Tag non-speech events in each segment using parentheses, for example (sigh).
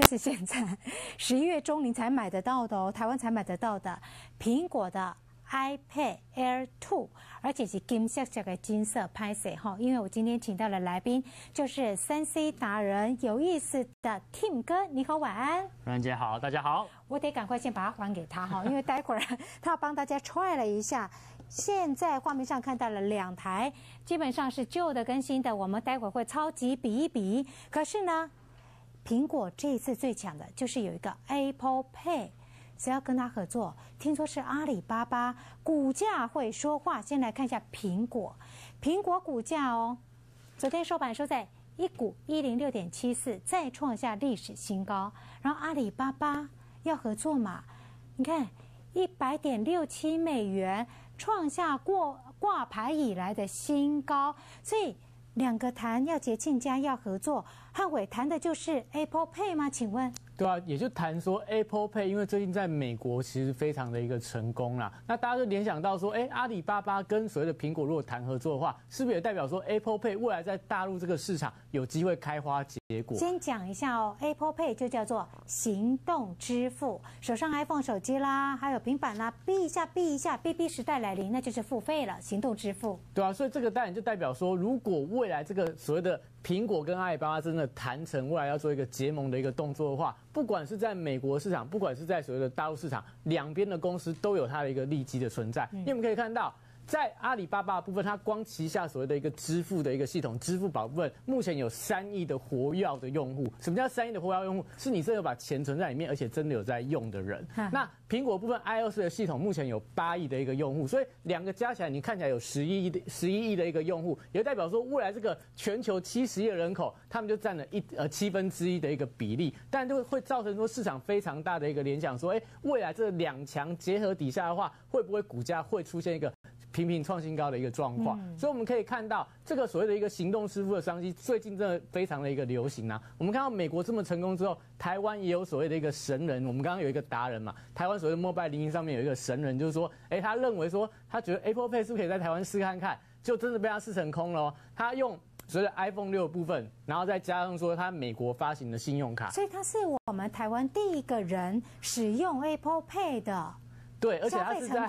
这是现在十一月中您才买得到的哦，台湾才买得到的苹果的 iPad Air 2，而且是金色这个金色拍摄哈。因为我今天请到了来宾，就是三 C 达人有意思的 Tim 哥，你好，晚安。阮姐好，大家好。我得赶快先把它还给他哈，(laughs) 因为待会儿 (laughs) 他要帮大家 try 了一下。现在画面上看到了两台，基本上是旧的跟新的，我们待会儿会超级比一比。可是呢？苹果这一次最强的就是有一个 Apple Pay，谁要跟他合作？听说是阿里巴巴，股价会说话。先来看一下苹果，苹果股价哦，昨天收盘收在一股一零六点七四，再创下历史新高。然后阿里巴巴要合作嘛？你看一百点六七美元，创下过挂牌以来的新高，所以。两个谈要结亲家要合作，汉伟谈的就是 Apple Pay 吗？请问？对啊，也就谈说 Apple Pay，因为最近在美国其实非常的一个成功啦。那大家就联想到说，哎，阿里巴巴跟所谓的苹果如果谈合作的话，是不是也代表说 Apple Pay 未来在大陆这个市场有机会开花结果？先讲一下哦，Apple Pay 就叫做行动支付，手上 iPhone 手机啦，还有平板啦，B 一下 B 一下，B B 时代来临，那就是付费了，行动支付。对啊，所以这个当然就代表说，如果未来这个所谓的苹果跟阿里巴巴真的谈成，未来要做一个结盟的一个动作的话，不管是在美国市场，不管是在所谓的大陆市场，两边的公司都有它的一个利基的存在。因为我们可以看到。在阿里巴巴部分，它光旗下所谓的一个支付的一个系统，支付宝部分目前有三亿的活跃的用户。什么叫三亿的活跃用户？是你真的把钱存在里面，而且真的有在用的人。那苹果部分 iOS 的系统目前有八亿的一个用户，所以两个加起来，你看起来有十一亿的十一亿的一个用户，也代表说未来这个全球七十亿人口，他们就占了一呃七分之一的一个比例，但就会造成说市场非常大的一个联想，说哎，未来这两强结合底下的话，会不会股价会出现一个？频频创新高的一个状况，所以我们可以看到这个所谓的一个行动支付的商机，最近真的非常的一个流行啊。我们看到美国这么成功之后，台湾也有所谓的一个神人。我们刚刚有一个达人嘛，台湾所谓的 Mobile 零零上面有一个神人，就是说，哎，他认为说，他觉得 Apple Pay 是不是可以在台湾试看看，就真的被他试成空了。他用所谓的 iPhone 六部分，然后再加上说他美国发行的信用卡，所以他是我们台湾第一个人使用 Apple Pay 的。对，而且它是在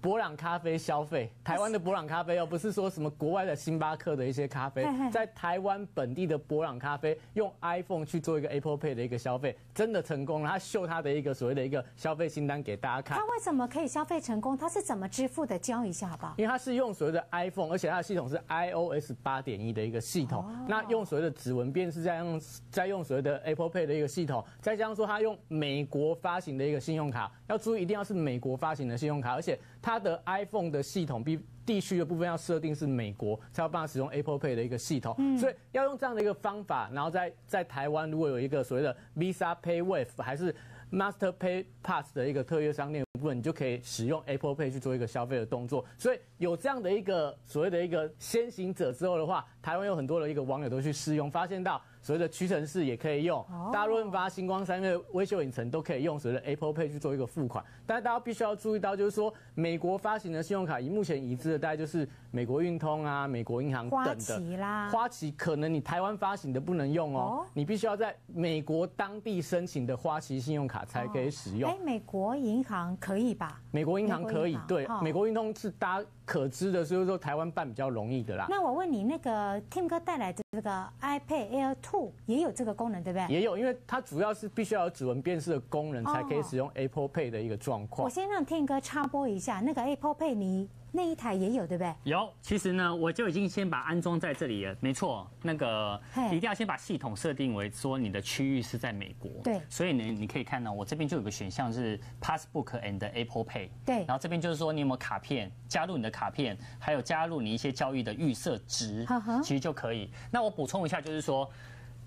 博朗咖啡消费，台湾的博朗咖啡哦，不是说什么国外的星巴克的一些咖啡，在台湾本地的博朗咖啡用 iPhone 去做一个 Apple Pay 的一个消费，真的成功了。他秀他的一个所谓的一个消费清单给大家看。他为什么可以消费成功？他是怎么支付的？教一下好不好？因为他是用所谓的 iPhone，而且他的系统是 iOS 八点一的一个系统。那用所谓的指纹辨识，再用再用所谓的 Apple Pay 的一个系统，再加上说他用美国发行的一个信用卡，要注意一定要是美国发行的信用卡，而且它的 iPhone 的系统比地区的部分要设定是美国，才有办法使用 Apple Pay 的一个系统。所以要用这样的一个方法，然后在在台湾如果有一个所谓的 Visa Pay Wave 还是 Master Pay Pass 的一个特约商店部分，你就可以使用 Apple Pay 去做一个消费的动作。所以有这样的一个所谓的一个先行者之后的话，台湾有很多的一个网友都去试用，发现到。所谓的屈臣氏也可以用，大润发、星光三月、微秀影城都可以用所谓的 Apple Pay 去做一个付款。但是大家必须要注意到，就是说美国发行的信用卡，以目前已知的大概就是美国运通啊、美国银行等的。花旗啦，花旗可能你台湾发行的不能用哦，你必须要在美国当地申请的花旗信用卡才可以使用。哎，美国银行可以吧？美国银行可以，对，美国运通是大家可知的，所以说台湾办比较容易的啦。那我问你，那个 Tim 哥带来的这个 iPad Air Two。也有这个功能，对不对？也有，因为它主要是必须要有指纹辨识的功能，才可以使用 Apple Pay 的一个状况。我先让 Tim 哥插播一下，那个 Apple Pay 你那一台也有，对不对？有，其实呢，我就已经先把安装在这里了。没错，那个一定要先把系统设定为说你的区域是在美国。对。所以呢，你可以看到我这边就有个选项是 Passbook and Apple Pay。对。然后这边就是说你有没有卡片，加入你的卡片，还有加入你一些交易的预设值，其实就可以。那我补充一下，就是说。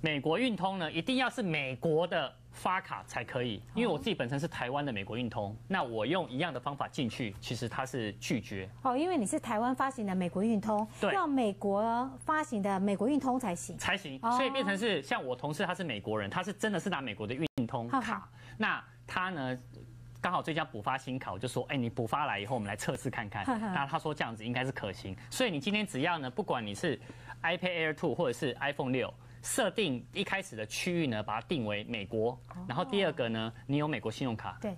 美国运通呢，一定要是美国的发卡才可以，因为我自己本身是台湾的美国运通，那我用一样的方法进去，其实它是拒绝。哦，因为你是台湾发行的美国运通，要美国发行的美国运通才行。才行，所以变成是像我同事他是美国人，他是真的是拿美国的运通卡，那他呢刚好最近补发新卡，我就说，哎，你补发来以后，我们来测试看看。那他说这样子应该是可行，所以你今天只要呢，不管你是 iPad Air 2或者是 iPhone 六。设定一开始的区域呢，把它定为美国，然后第二个呢，你有美国信用卡，对，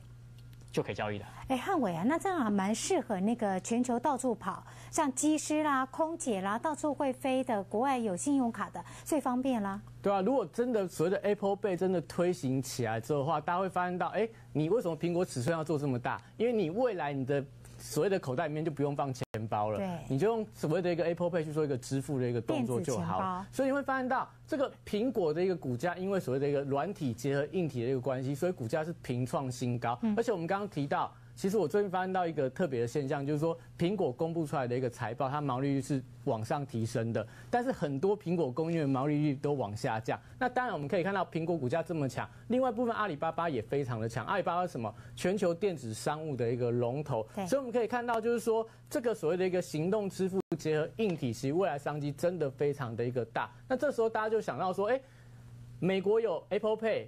就可以交易了。哎，汉伟啊，那这样还蛮适合那个全球到处跑，像机师啦、空姐啦，到处会飞的，国外有信用卡的，最方便啦。对啊，如果真的所谓的 Apple Pay 真的推行起来之后的话，大家会发现到，哎，你为什么苹果尺寸要做这么大？因为你未来你的所谓的口袋里面就不用放钱包了，对，你就用所谓的一个 Apple Pay 去做一个支付的一个动作就好。所以你会发现到这个苹果的一个股价，因为所谓的一个软体结合硬体的一个关系，所以股价是平创新高。而且我们刚刚提到。其实我最近发现到一个特别的现象，就是说苹果公布出来的一个财报，它毛利率是往上提升的，但是很多苹果供应链毛利率都往下降。那当然我们可以看到苹果股价这么强，另外部分阿里巴巴也非常的强。阿里巴巴什么？全球电子商务的一个龙头，所以我们可以看到，就是说这个所谓的一个行动支付结合硬体，其实未来商机真的非常的一个大。那这时候大家就想到说，哎，美国有 Apple Pay。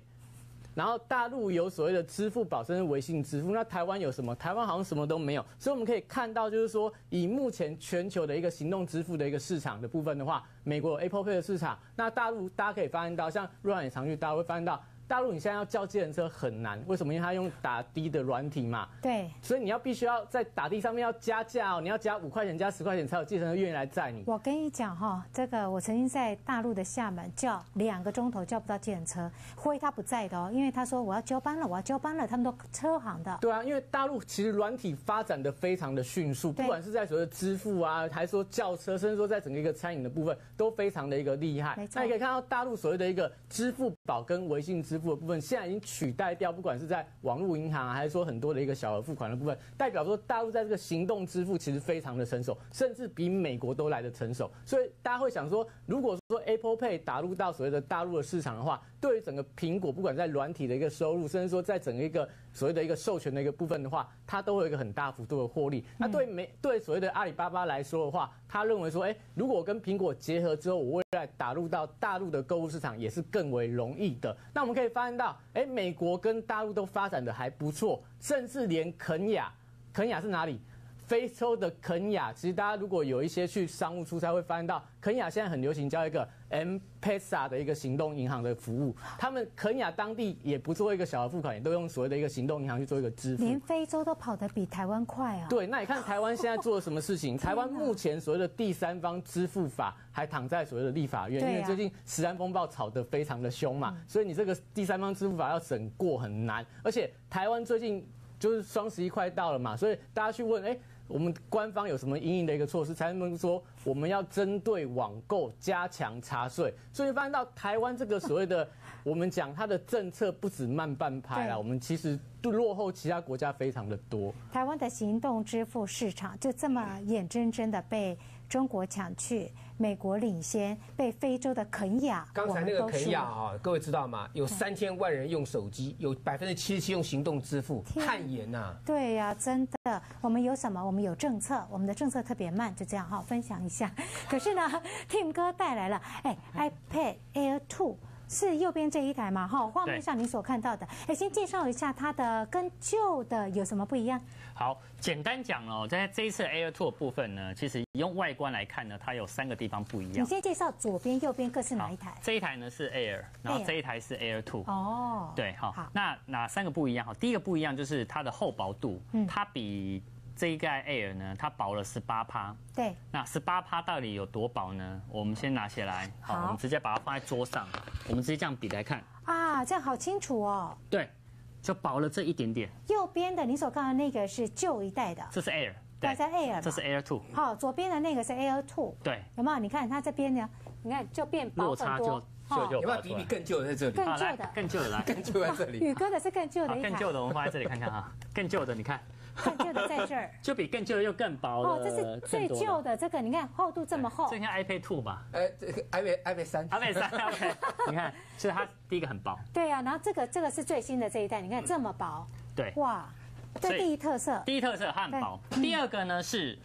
然后大陆有所谓的支付宝，甚至微信支付。那台湾有什么？台湾好像什么都没有。所以我们可以看到，就是说，以目前全球的一个行动支付的一个市场的部分的话，美国有 Apple Pay 的市场。那大陆大家可以发现到，像瑞安也常去，大家会发现到。大陆你现在要叫计程车很难，为什么？因为它用打的的软体嘛。对。所以你要必须要在打的上面要加价哦，你要加五块钱、加十块钱才有计程车愿意来载你。我跟你讲哈，这个我曾经在大陆的厦门叫两个钟头叫不到计程车，辉他不在的哦，因为他说我要交班了，我要交班了，他们都车行的。对啊，因为大陆其实软体发展的非常的迅速，不管是在所谓的支付啊，还是说叫车，甚至说在整个一个餐饮的部分都非常的一个厉害。那你可以看到大陆所谓的一个支付宝跟微信支付的部分，现在。已经取代掉，不管是在网络银行啊，还是说很多的一个小额付款的部分，代表说大陆在这个行动支付其实非常的成熟，甚至比美国都来的成熟。所以大家会想说，如果说 Apple Pay 打入到所谓的大陆的市场的话，对于整个苹果，不管在软体的一个收入，甚至说在整个一个所谓的一个授权的一个部分的话，它都会有一个很大幅度的获利。那对美对所谓的阿里巴巴来说的话，他认为说，哎，如果跟苹果结合之后，我未来打入到大陆的购物市场也是更为容易的。那我们可以发现到，哎，美国跟大陆都发展的还不错，甚至连肯雅，肯雅是哪里？非洲的肯雅，其实大家如果有一些去商务出差，会发现到肯雅现在很流行叫一个 M-Pesa 的一个行动银行的服务。他们肯雅当地也不做一个小额付款，也都用所谓的一个行动银行去做一个支付。连非洲都跑得比台湾快啊！对，那你看台湾现在做了什么事情？(laughs) 台湾目前所谓的第三方支付法还躺在所谓的立法院，因为最近十安风暴炒得非常的凶嘛，所以你这个第三方支付法要审过很难。而且台湾最近就是双十一快到了嘛，所以大家去问，哎。我们官方有什么应应的一个措施，才能说我们要针对网购加强查税？所以发现到台湾这个所谓的，我们讲它的政策不止慢半拍啊，我们其实都落后其他国家非常的多。台湾的行动支付市场就这么眼睁睁的被中国抢去。美国领先，被非洲的肯亚。刚才那个肯亚啊，各位知道吗？有三千万人用手机，有百分之七十七用行动支付，汗颜呐！对呀，真的。我们有什么？我们有政策，我们的政策特别慢，就这样哈，分享一下。可是呢，Tim 哥带来了，哎，iPad Air Two。是右边这一台嘛？哈，画面上你所看到的。哎，先介绍一下它的跟旧的有什么不一样？好，简单讲哦，在这一次 Air Two 部分呢，其实用外观来看呢，它有三个地方不一样。你先介绍左边、右边各是哪一台？这一台呢是 Air，然后这一台是 Air Two。哦，对，好。那哪三个不一样？哈，第一个不一样就是它的厚薄度，它比。这一盖 Air 呢，它薄了十八趴。对。那十八趴到底有多薄呢？我们先拿起来，好，我们直接把它放在桌上，我们直接这样比来看。啊，这样好清楚哦。对，就薄了这一点点。右边的你所看的那个是旧一代的。这是 Air。对，在 Air。这是 Air Two。好，左边的那个是 Air Two。对。有没有？你看它这边呢？你看就变薄很多。有没有比你更旧的在这里？更旧的。更旧的来。(laughs) 更旧在这里。(laughs) 宇哥的是更旧的。更旧的我们放在这里看看哈。更旧的你看。更旧的在这儿，(laughs) 就比更旧的又更薄哦，这是最旧的这个，你看厚度这么厚。这像 iPad Two 吧？哎，这个 iPad iPad 三，iPad 三，OK。你看，其实它第一个很薄。对啊，然后这个这个是最新的这一代，你看这么薄。对。哇，这第一特色。第一特色它很薄。第二个呢是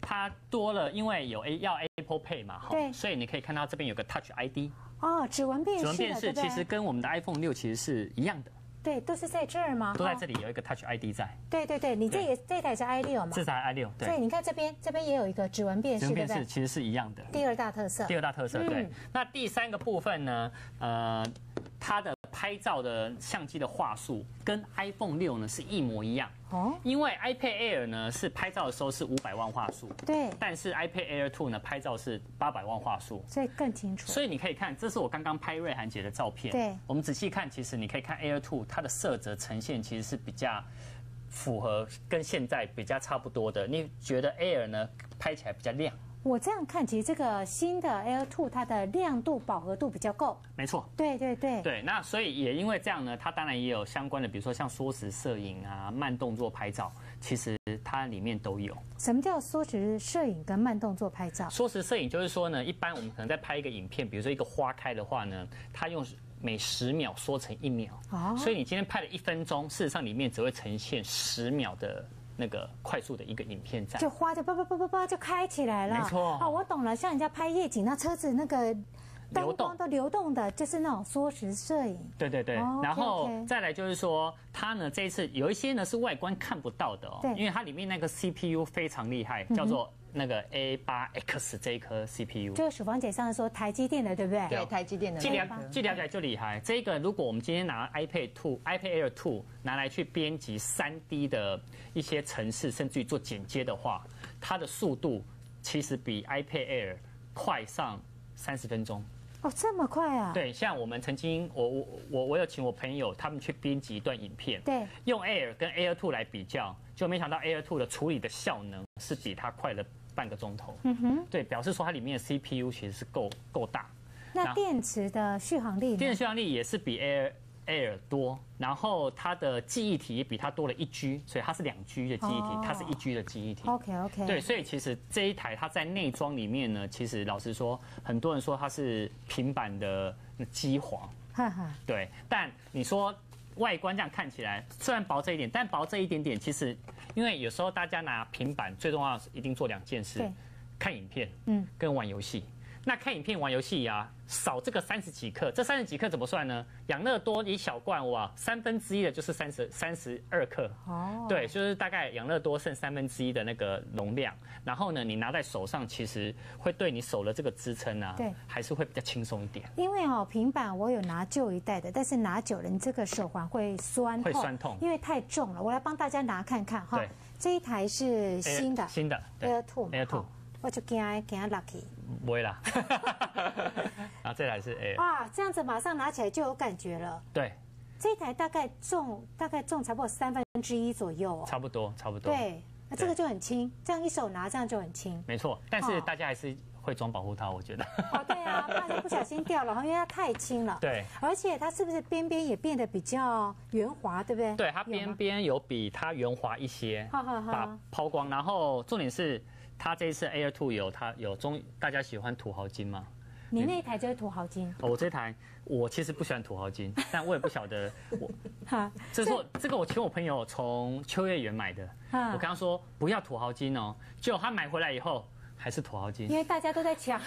它多了，因为有 A 要 Apple Pay 嘛，对，所以你可以看到这边有个 Touch ID。哦，指纹辨识。指纹辨识其实跟我们的 iPhone 六其实是一样的。对，都是在这儿吗？都在这里有一个 Touch ID 在。对对对，你这也这台是 i 六嘛？这台 i 六，对。所以你看这边，这边也有一个指纹辨识，指纹辨识？其实是一样的。第二大特色。第二大特色，对。那第三个部分呢？呃，它的拍照的相机的画素跟 iPhone 六呢是一模一样。哦。因为 iPad Air 呢是拍照的时候是五百万画素，对。但是 iPad Air Two 呢拍照是八百万画素，所以更清楚。所以你可以看，这是我刚刚拍瑞涵姐的照片。对。我们仔细看，其实你可以看 Air Two 它的色泽呈现其实是比较符合跟现在比较差不多的。你觉得 Air 呢拍起来比较亮？我这样看，其实这个新的 Air Two 它的亮度、饱和度比较够。没错。对对对。对，那所以也因为这样呢，它当然也有相关的，比如说像缩时摄影啊、慢动作拍照，其实它里面都有。什么叫缩时摄影跟慢动作拍照？缩时摄影就是说呢，一般我们可能在拍一个影片，比如说一个花开的话呢，它用每十秒缩成一秒。哦。所以你今天拍了一分钟，事实上里面只会呈现十秒的。那个快速的一个影片在，就花就叭叭叭叭叭就开起来了。没错，哦，我懂了，像人家拍夜景，那车子那个灯光都流动的，就是那种缩时摄影。对对对，然后再来就是说，它呢这一次有一些呢是外观看不到的哦，因为它里面那个 CPU 非常厉害，叫做。那个 A 八 X 这一颗 CPU，这个曙芳姐上次说台积电的，对不对？对，台积电的。据了记了解就厉害。这个如果我们今天拿 iPad Two、iPad Air Two 拿来去编辑三 D 的一些程式，甚至于做剪接的话，它的速度其实比 iPad Air 快上三十分钟。哦，这么快啊！对，像我们曾经，我我我我有请我朋友他们去编辑一段影片，对，用 Air 跟 Air Two 来比较，就没想到 Air Two 的处理的效能是比它快了。半个钟头，嗯哼，对，表示说它里面的 CPU 其实是够够大。那电池的续航力？电池续航力也是比 Air Air 多，然后它的记忆体也比它多了一 G，所以它是两 G 的记忆体，它是一 G 的记忆体。OK OK。对，所以其实这一台它在内装里面呢，其实老实说，很多人说它是平板的机皇，哈哈。对，但你说。外观这样看起来虽然薄这一点，但薄这一点点，其实因为有时候大家拿平板，最重要是一定做两件事：看影片，嗯，跟玩游戏。那看影片、玩游戏呀，少这个三十几克，这三十几克怎么算呢？养乐多一小罐哇，三分之一的就是三十三十二克。哦，对，就是大概养乐多剩三分之一的那个容量。然后呢，你拿在手上，其实会对你手的这个支撑啊，对，还是会比较轻松一点。因为哦，平板我有拿旧一代的，但是拿久了，你这个手环会酸痛，会酸痛，因为太重了。我来帮大家拿看看哈。这一台是新的，新的 Air Two，Air Two。我就惊惊 lucky，不会啦。然后这台是 A。哇，这样子马上拿起来就有感觉了。对，这台大概重大概重差不多三分之一左右哦。差不多，差不多。对，那这个就很轻，这样一手拿这样就很轻。没错，但是大家还是会装保护套，我觉得。哦，对啊，(laughs) 怕它不小心掉了，因为它太轻了。对。而且它是不是边边也变得比较圆滑，对不对？对，它边边有比它圆滑一些，把抛光。然后重点是。它这一次 Air Two 有它有中大家喜欢土豪金吗？你那一台就是土豪金。哦，我这台我其实不喜欢土豪金，(laughs) 但我也不晓得我。(laughs) 哈，这是我这个我请我朋友从秋叶原买的。我跟他说不要土豪金哦，结果他买回来以后还是土豪金。因为大家都在抢，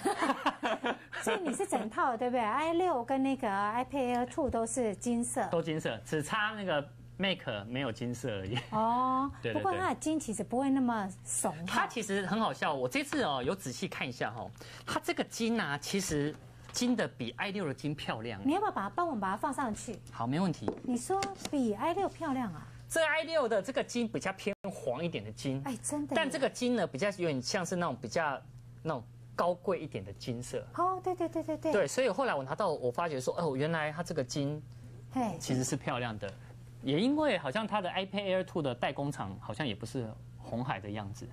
(laughs) 所以你是整套对不对？i 六跟那个 iPad Air Two 都是金色，都金色，只差那个。Make 没有金色而已哦，(laughs) 对不过它的金其实不会那么怂。它其实很好笑，我这次哦有仔细看一下哈，它这个金啊，其实金的比 i 六的金漂亮。你要不要把它帮我们把它放上去？好，没问题。你说比 i 六漂亮啊？这 i 六的这个金比较偏黄一点的金，哎，真的。但这个金呢，比较有点像是那种比较那种高贵一点的金色。哦，对对对对对。对，所以后来我拿到，我发觉说，哦，原来它这个金，嘿，其实是漂亮的。也因为好像它的 iPad Air Two 的代工厂好像也不是红海的样子，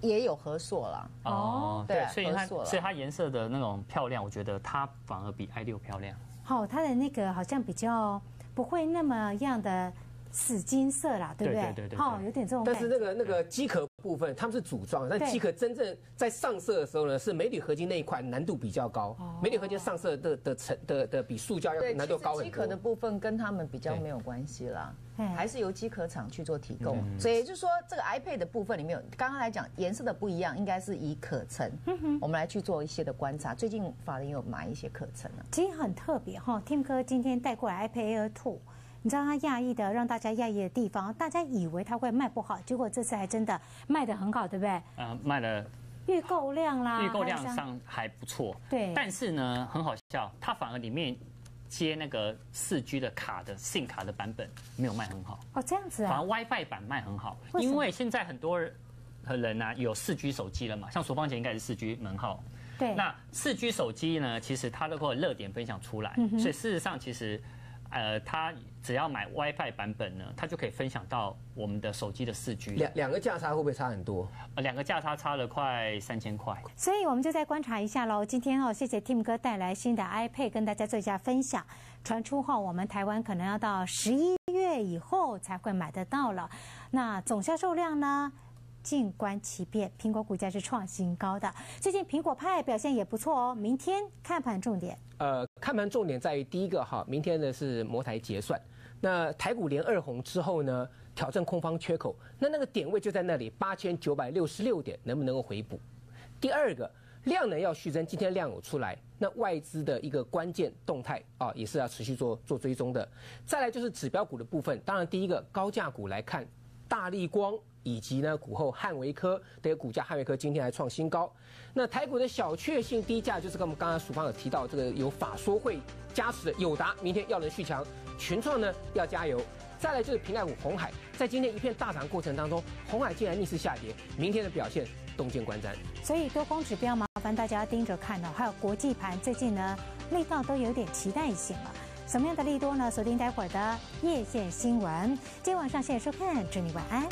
也有合作了哦，对，所以它所以它颜色的那种漂亮，我觉得它反而比 i 六漂亮。好，它的那个好像比较不会那么样的。死金色啦，对不对？对对对好，有点这种。但是那个那个机壳部分，他们是组装，但机壳真正在上色的时候呢，是镁铝合金那一块难度比较高。镁铝合金上色的的成的的比塑胶要难度高很多。机壳的部分跟他们比较没有关系啦，还是由机壳厂去做提供。所以就是说，这个 iPad 的部分里面，刚刚来讲颜色的不一样，应该是以可层，我们来去做一些的观察。最近法人有买一些可层了，其实很特别哈。Tim 哥今天带过来 iPad Air Two。你知道它讶异的让大家讶异的地方，大家以为它会卖不好，结果这次还真的卖得很好，对不对？呃，卖了预购量啦，预购量上还不错。对，但是呢，很好笑，它反而里面接那个四 G 的卡的 SIM 卡的版本没有卖很好。哦，这样子啊。反而 WiFi 版卖很好，因为现在很多人呢有四 G 手机了嘛，像索方姐应该是四 G 门号。对，那四 G 手机呢？其实它都会热点分享出来，所以事实上其实，呃，它只要买 WiFi 版本呢，它就可以分享到我们的手机的四 G。两两个价差会不会差很多？呃，两个价差差了快三千块。所以我们就再观察一下喽。今天哦，谢谢 Tim 哥带来新的 iPad 跟大家做一下分享。传出后，我们台湾可能要到十一月以后才会买得到了。那总销售量呢？静观其变，苹果股价是创新高的。最近苹果派表现也不错哦。明天看盘重点，呃，看盘重点在于第一个哈，明天呢是摩台结算。那台股连二红之后呢，挑战空方缺口，那那个点位就在那里，八千九百六十六点，能不能够回补？第二个量能要续增，今天量有出来，那外资的一个关键动态啊，也是要持续做做追踪的。再来就是指标股的部分，当然第一个高价股来看，大力光。以及呢，股后汉维科的股价，汉维科今天还创新高。那台股的小确幸低价，就是跟我们刚刚署方有提到，这个有法说会加持的友达，明天要能续强，群创呢要加油。再来就是平安股红海，在今天一片大涨过程当中，红海竟然逆势下跌，明天的表现洞见观瞻。所以多空指标麻烦大家盯着看哦，还有国际盘最近呢力道都有点期待性了。什么样的利多呢？锁定待会儿的夜线新闻。今晚上谢谢收看，祝你晚安。